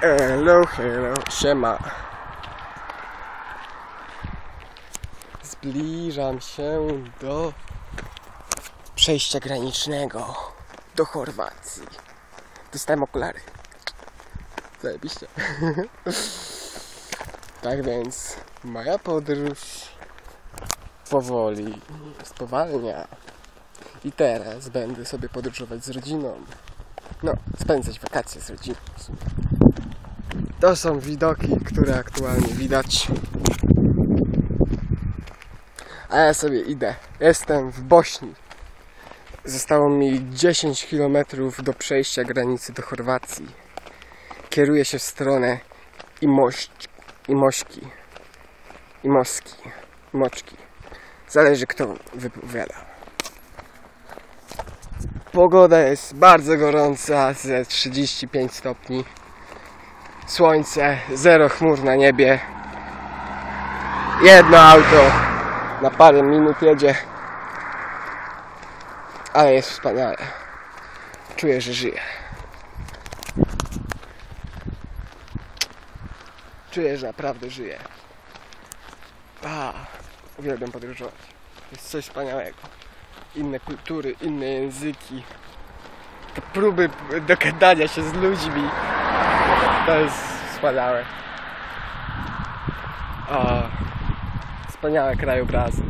Hello, hello, siema. Zbliżam się do przejścia granicznego do Chorwacji. Dostałem okulary. Zajebiście. tak więc moja podróż powoli spowalnia. I teraz będę sobie podróżować z rodziną. No, spędzać wakacje z rodziną. w sumie. To są widoki, które aktualnie widać. A ja sobie idę. Jestem w Bośni. Zostało mi 10 km do przejścia granicy do Chorwacji. Kieruję się w stronę Imoś, Imośki. Imoski. Moczki. Zależy kto wypowiada. Pogoda jest bardzo gorąca, ze 35 stopni. Słońce, zero chmur na niebie. Jedno auto na parę minut jedzie. Ale jest wspaniale. Czuję, że żyję. Czuję, że naprawdę żyję. A, uwielbiam podróżować. Jest coś wspaniałego. Inne kultury, inne języki. Te próby dogadania się z ludźmi. To jest wspaniałe. O, wspaniałe krajobrazy.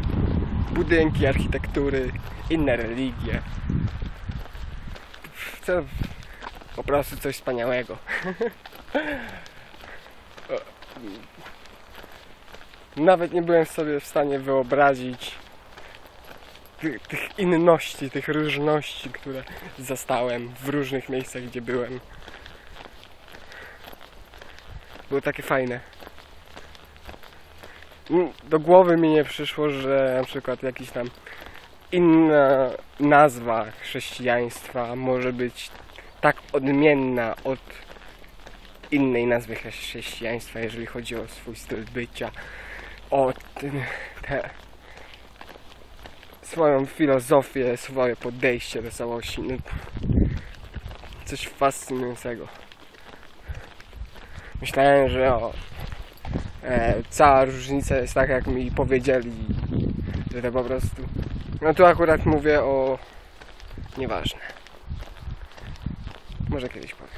Budynki, architektury, inne religie. To po prostu coś wspaniałego. Nawet nie byłem sobie w stanie wyobrazić tych inności, tych różności, które zastałem w różnych miejscach, gdzie byłem. Było takie fajne. Do głowy mi nie przyszło, że na przykład jakiś tam inna nazwa chrześcijaństwa może być tak odmienna od innej nazwy chrze- chrześcijaństwa, jeżeli chodzi o swój styl bycia, o ten, te, swoją filozofię, swoje podejście do całości. No, coś fascynującego. Myślałem, że o, e, cała różnica jest tak, jak mi powiedzieli, że to po prostu. No tu akurat mówię o. Nieważne. Może kiedyś powiem.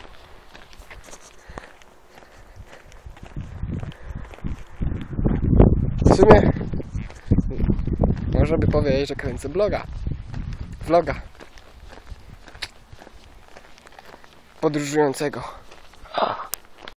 W sumie można by powiedzieć, że kręcę bloga. Vloga. Podróżującego.